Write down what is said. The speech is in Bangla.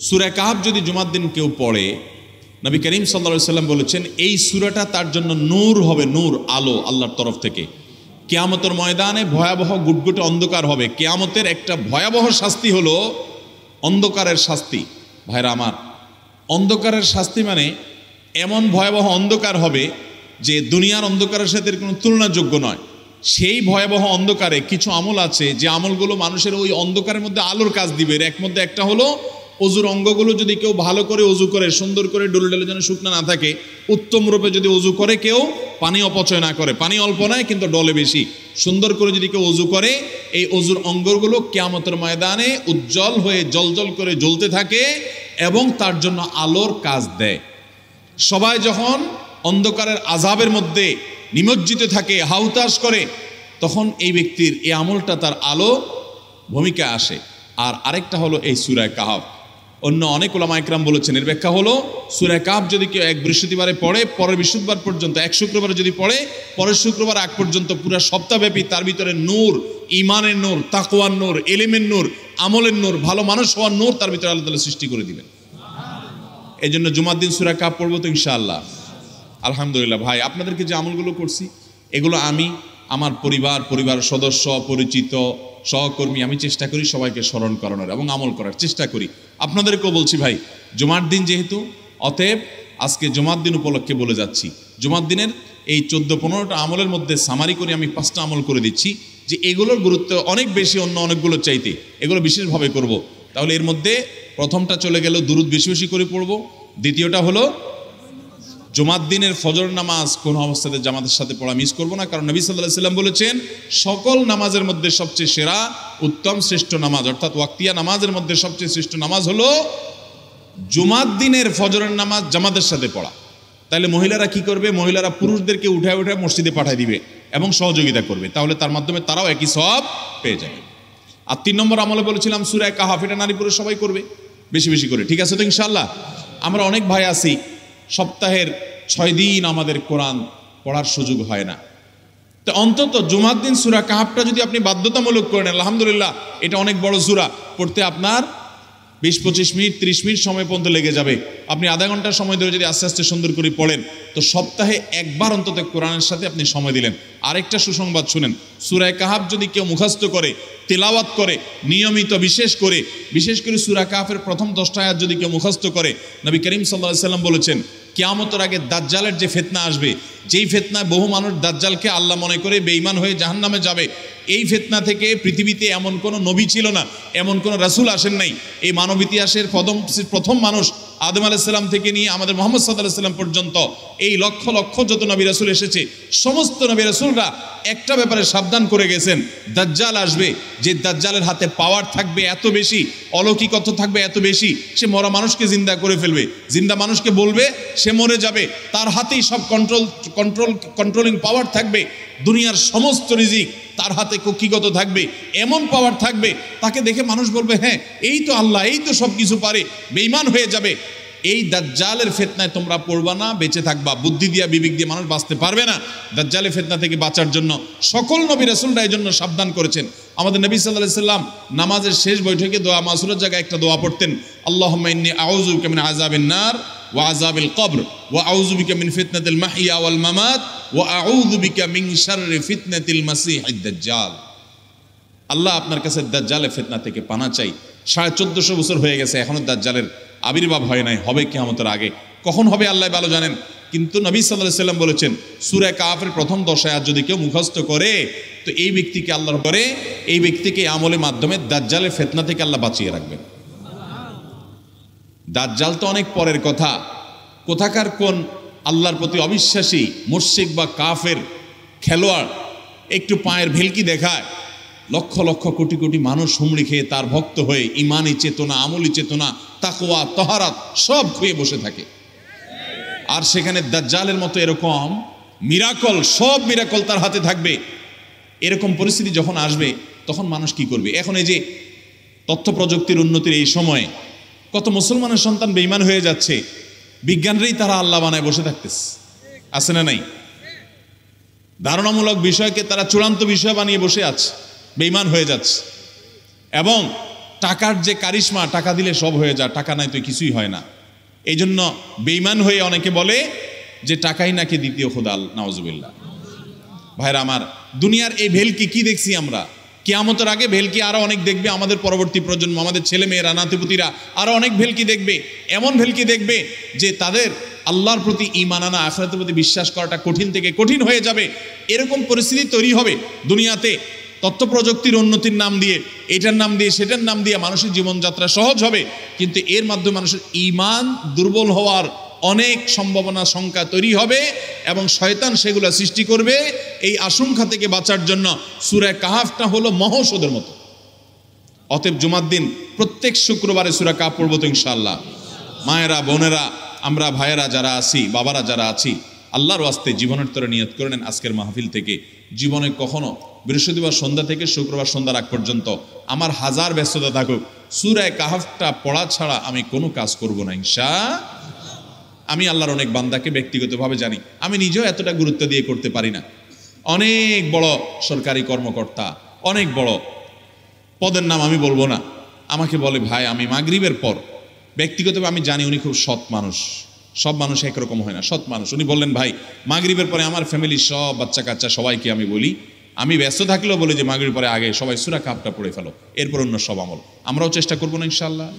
সুরা কাহাব যদি জুমার দিন কেউ পড়ে, নবী করিম সাল্লা সাল্লাম বলেছেন, এই সুরাটা তার জন্য নূর হবে, নূর, আলো আল্লাহর তরফ থেকে। কেয়ামতের ময়দানে ভয়াবহ গুটগুটে অন্ধকার হবে। কেয়ামতের একটা ভয়াবহ শাস্তি হলো অন্ধকারের শাস্তি। ভাইরা আমার, অন্ধকারের শাস্তি মানে এমন ভয়াবহ অন্ধকার হবে যে দুনিয়ার অন্ধকারের সাথে কোনো তুলনাযোগ্য নয়। সেই ভয়াবহ অন্ধকারে কিছু আমল আছে, যে আমলগুলো মানুষের ওই অন্ধকারের মধ্যে আলোর কাজ দিবে। এর এক মধ্যে একটা হলো অজুর অঙ্গগুলো যদি কেউ ভালো করে অজু করে, সুন্দর করে ডুলে ডুলে যেন শুকনা না থাকে, উত্তম রূপে যদি অজু করে কেউ, পানি অপচয় না করে। পানি অল্প নয়, কিন্তু ডলে বেশি। সুন্দর করে যদি কেউ অজু করে, এই অজুর অঙ্গগুলো কেয়ামতের ময়দানে উজ্জ্বল হয়ে জলজল করে জ্বলতে থাকে এবং তার জন্য আলোর কাজ দেয়। সবাই যখন অন্ধকারের আজাবের মধ্যে নিমজ্জিত থাকে হাউতাস করে, তখন এই ব্যক্তির এই আমলটা তার আলো ভূমিকা আসে। আর আরেকটা হলো এই সুরায় কাহাব অন্য অনেক ওলামা একরাম বলেছেন। এর ব্যাখ্যা হলো সুরায় কাপ যদি কেউ এক বৃহস্পতিবারে পড়ে, পরের বৃহস্পতিবার পর্যন্ত, এক শুক্রবারে যদি পড়ে, পরের শুক্রবার আগ পর্যন্ত পুরো সপ্তাহব্যাপী তার ভিতরে নূর ইমানের নূর, তাকওয়ার নূর, এলেমের নূর, আমলের নূর, ভালো মানুষ হওয়ার নূর তার ভিতরে আল্লাহ তালা সৃষ্টি করে দিবেন। এই জন্য জুমার দিন সুরা কাপ পড়ব তো ইনশাআল্লাহ। আলহামদুলিল্লাহ, ভাই, আপনাদেরকে যে আমলগুলো করছি, এগুলো আমি আমার পরিবার, পরিবারের সদস্য, পরিচিত, সহকর্মী, আমি চেষ্টা করি সবাইকে স্মরণ করানোর এবং আমল করার। চেষ্টা করি। আপনাদেরকেও বলছি ভাই, জুমার দিন যেহেতু, অতএব আজকে জুমার দিন উপলক্ষে বলে যাচ্ছি। জুমার দিনের এই চোদ্দ পনেরোটা আমলের মধ্যে সামারি করে আমি পাঁচটা আমল করে দিচ্ছি যে এগুলোর গুরুত্ব অনেক বেশি অন্য অনেকগুলো চাইতে। এগুলো বিশেষভাবে করব। তাহলে এর মধ্যে প্রথমটা চলে গেল, দুরুদ বেশি বেশি করে পড়ব। দ্বিতীয়টা হলো জুমার দিনের ফজর নামাজ কোন অবস্থাতে জামাতের সাথে পড়া মিস করব না? কারণ নবী সাল্লাহ সাল্লাম বলেছেন, সকল নামাজের মধ্যে সবচেয়ে সেরা, উত্তম শ্রেষ্ঠ নামাজ, অর্থাৎ ওয়াক্তিয়া নামাজের মধ্যে সবচেয়ে শ্রেষ্ঠ নামাজ হলো জুমার দিনের ফজরের নামাজ জামাতের সাথে পড়া। তাহলে মহিলারা কি করবে? মহিলারা পুরুষদেরকে উঠায় উঠায় মসজিদে পাঠিয়ে দিবে এবং সহযোগিতা করবে। তাহলে তার মাধ্যমে তারাও একই সব পেয়ে যাবে। আর তিন নম্বর আমলে বলেছিলাম সুরায় কাহাফ এটা নারী পুরুষ সবাই করবে, বেশি বেশি করে। ঠিক আছে তো ইনশাল্লাহ আমরা অনেক ভাই আছি সপ্তাহের ছয় দিন আমাদের কোরআন পড়ার সুযোগ হয় না। তো অন্তত জুমার দিন সুরা কাহাবটা যদি আপনি বাধ্যতামূলক করেন আলহামদুলিল্লাহ, এটা অনেক বড় সুরা। পড়তে আপনার বিশ, পঁচিশ মিনিট, ত্রিশ মিনিট সময় পর্যন্ত লেগে যাবে। আপনি আধা ঘণ্টা সময় ধরে যদি আস্তে আস্তে সুন্দর করে পড়েন, তো সপ্তাহে একবার অন্তত কোরআনের সাথে আপনি সময় দিলেন। আরেকটা সুসংবাদ শুনেন সুরায় কাহাব যদি কেউ মুখস্থ করে, তেলাওয়াত করে, নিয়মিত বিশেষ করে বিশেষ করে সুরা কাহাফের প্রথম দশটা আয়াত যদি কেউ মুখস্থ করে, নবী করিম সাল্লাহ সাল্লাম বলেছেন কেয়ামতের আগে দাজ্জালের যে ফেতনা আসবে, যেই ফেতনায় বহু মানুষ দাজ্জালকে আল্লাহ মনে করে বেইমান হয়ে জাহান্নামে যাবে, এই ফেতনা থেকে পৃথিবীতে এমন কোনো নবী ছিল না, এমন কোনো রাসুল আসেন নাই। এই মানব ইতিহাসের প্রথম প্রথম মানুষ আদম আলাইসাল্লাম থেকে নিয়ে আমাদের মোহাম্মদ সাল্লাহ সাল্লাম পর্যন্ত এই লক্ষ লক্ষ যত নবী রাসুল এসেছে, সমস্ত নবী রাসুলরা একটা ব্যাপারে সাবধান করে গেছেন, দাজ্জাল আসবে, যে দাজ্জালের হাতে পাওয়ার থাকবে এত বেশি, অলৌকিকত্ব থাকবে এত বেশি, সে মরা মানুষকে জিন্দা করে ফেলবে। জিন্দা মানুষকে বলবে, সে মরে যাবে, তার হাতেই সব কন্ট্রোল কন্ট্রোল কন্ট্রোলিং পাওয়ার থাকবে দুনিয়ার সমস্ত রিজিক তার হাতে কক্ষিগত থাকবে, এমন পাওয়ার থাকবে, তাকে দেখে মানুষ বলবে হ্যাঁ এই তো আল্লাহ, এই তো সব কিছু পারে বেইমান হয়ে যাবে। এই দাজ্জালের ফেতনায় তোমরা পড়বা না, বেঁচে থাকবা, বুদ্ধি দিয়া, বিবেক দিয়ে মানুষ বাঁচতে পারবে না। দাজ্জালের ফেতনা থেকে বাঁচার জন্য সকল নবী রাসুলরা এই জন্য সাবধান করেছেন। আমাদের নবী সাল্লাহ সাল্লাম নামাজের শেষ বৈঠকে দোয়া মাসুরের জায়গায় একটা দোয়া পড়তেন আল্লাহ আউজু কেমন আজাবিন নার। ওয়া আজাবিল কবর, ওয়া আউজুবিকা মিন ফিতনাতিল মাহিয়া ওয়াল মামাত, ওয়া আউযুবিকা মিন শাররি ফিতনাতিল মাসিহিদ দাজ্জাল। আল্লাহ আপনার কাছে দাজ্জালের ফিতনা থেকে পানা চাই। সাড়ে চোদ্দশো বছর হয়ে গেছে, এখনও দাজ্জালের আবির্ভাব হয় নাই, হবে কেমতের আগে। কখন হবে আল্লাহ ভালো জানেন? কিন্তু নবী সাল্লাহ সাল্লাম বলেছেন, সুরে কাফের প্রথম দশায় আর যদি কেউ মুখস্থ করে, তো এই ব্যক্তিকে আল্লাহর করে এই ব্যক্তিকে আমলের মাধ্যমে দাজ্জালের ফেতনা থেকে আল্লাহ বাঁচিয়ে রাখবেন। দাজ্জাল তো অনেক পরের কথা। কোথাকার কোন আল্লাহর প্রতি অবিশ্বাসী মুর্শিক বা কাফের খেলোয়াড় একটু পায়ের ভেলকি দেখায়, লক্ষ লক্ষ কোটি কোটি মানুষ হুমড়ি খেয়ে তার ভক্ত হয়ে ইমানি চেতনা, আমলি চেতনা তাকোয়া তহারাত সব খুয়ে বসে থাকে। আর সেখানে দাজ্জালের মতো এরকম মিরাকল, সব মিরাকল তার হাতে থাকবে। এরকম পরিস্থিতি যখন আসবে, তখন মানুষ কি করবে? এখন এই যে তথ্য প্রযুক্তির উন্নতির এই সময়ে কত মুসলমানের সন্তান বেইমান হয়ে যাচ্ছে, বিজ্ঞানরাই তারা আল্লাহ বানায় বসে থাকতেছে। আছে না নাই? ধারণামূলক বিষয়কে তারা চূড়ান্ত বিষয় বানিয়ে বসে আছে বেইমান হয়ে যাচ্ছে। এবং টাকার যে কারিশমা, টাকা দিলে সব হয়ে যায়, টাকা নাই তো কিছুই হয় না। এই জন্য বেইমান হয়ে অনেকে বলে যে টাকাই নাকি দ্বিতীয় খোদাল নওয়াজুবিল্লাহ ভাইরা আমার, দুনিয়ার এই ভেলকি কি দেখছি আমরা? কেয়ামতের আগে ভেলকি আরও অনেক দেখবে আমাদের পরবর্তী প্রজন্ম, আমাদের ছেলে মেয়েরা, নাতিপুতিরা আরও অনেক ভেলকি দেখবে। এমন ভেলকি দেখবে যে তাদের আল্লাহর প্রতি ইমান আনা, আখরাতের প্রতি বিশ্বাস করাটা কঠিন থেকে কঠিন হয়ে যাবে। এরকম পরিস্থিতি তৈরি হবে দুনিয়াতে। তথ্য প্রযুক্তির উন্নতির নাম দিয়ে, এটার নাম দিয়ে, সেটার নাম দিয়ে মানুষের জীবনযাত্রা সহজ হবে। কিন্তু এর মাধ্যমে মানুষের ইমান দুর্বল হওয়ার অনেক সম্ভাবনা সংখ্যা তৈরি হবে এবং শয়তান সেগুলো সৃষ্টি করবে এই আশঙ্কা থেকে বাঁচার জন্য সুরা কাহাফটা হলো মহৌষধের মতো। অতএব জুমার দিন প্রত্যেক শুক্রবারে সুরা কাপ পড়ব তো ইনশাল্লাহ মায়েরা, বোনেরা, আমরা ভাইয়েরা যারা আছি, বাবারা যারা আছি, আল্লাহর ওয়াস্তে জীবনের তরে নিয়ত করে নেন আজকের মাহফিল থেকে। জীবনে কখনো বৃহস্পতিবার সন্ধ্যা থেকে শুক্রবার সন্ধ্যা রাগ পর্যন্ত আমার হাজার ব্যস্ততা থাকুক। সুরায় কাহাফটা পড়া ছাড়া আমি কোনো কাজ করব না ইনশা আমি আল্লাহর অনেক বান্দাকে ব্যক্তিগতভাবে জানি। আমি নিজেও এতটা গুরুত্ব দিয়ে করতে পারি না। অনেক বড় সরকারি কর্মকর্তা, অনেক বড়। পদের নাম আমি বলব না। আমাকে বলে, ভাই, আমি মাগরিবের পর। ব্যক্তিগতভাবে আমি জানি উনি খুব সৎ মানুষ। সব মানুষ একরকম হয় না, সৎ মানুষ। উনি বললেন, ভাই, মাগরিবের পরে আমার ফ্যামিলির সব বাচ্চা কাচ্চা সবাইকে আমি বলি। আমি ব্যস্ত থাকলেও বলি যে মাগরির পরে আগে সবাই সুরা কাপটা পড়ে ফেলো। এরপর অন্য সব আমল। আমরাও চেষ্টা করব না ইনশাল্লাহ